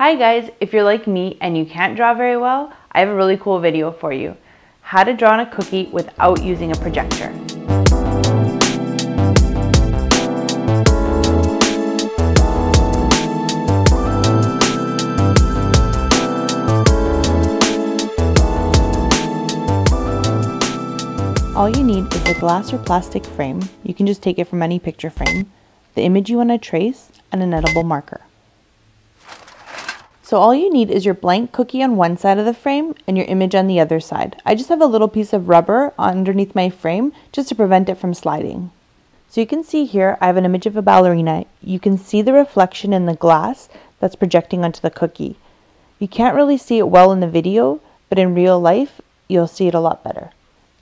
Hi guys, if you're like me and you can't draw very well, I have a really cool video for you. How to draw on a cookie without using a projector. All you need is a glass or plastic frame, you can just take it from any picture frame, the image you want to trace, and an edible marker. So all you need is your blank cookie on one side of the frame and your image on the other side. I just have a little piece of rubber underneath my frame just to prevent it from sliding. So you can see here I have an image of a ballerina. You can see the reflection in the glass that's projecting onto the cookie. You can't really see it well in the video, but in real life, you'll see it a lot better.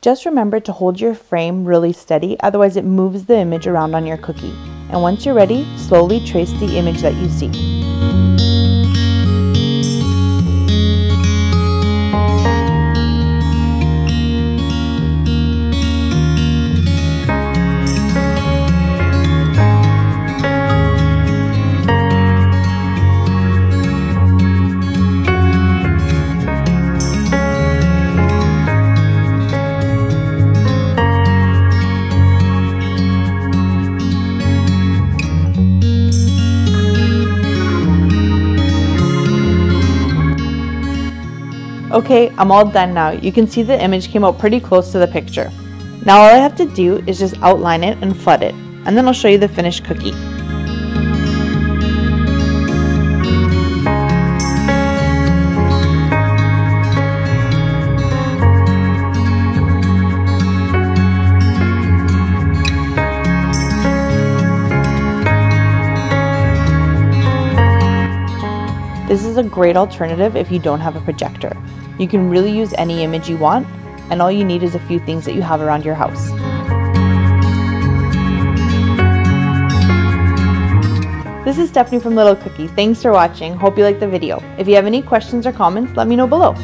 Just remember to hold your frame really steady, otherwise it moves the image around on your cookie. And once you're ready, slowly trace the image that you see. Okay, I'm all done now. You can see the image came out pretty close to the picture. Now all I have to do is just outline it and flood it, and then I'll show you the finished cookie. This is a great alternative if you don't have a projector. You can really use any image you want, and all you need is a few things that you have around your house. This is Stephanie from Little Cookie. Thanks for watching. Hope you liked the video. If you have any questions or comments, let me know below.